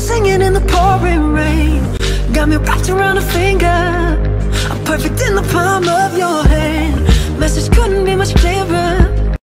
singing in the pouring rain. Got me wrapped around a finger. I'm perfect in the palm of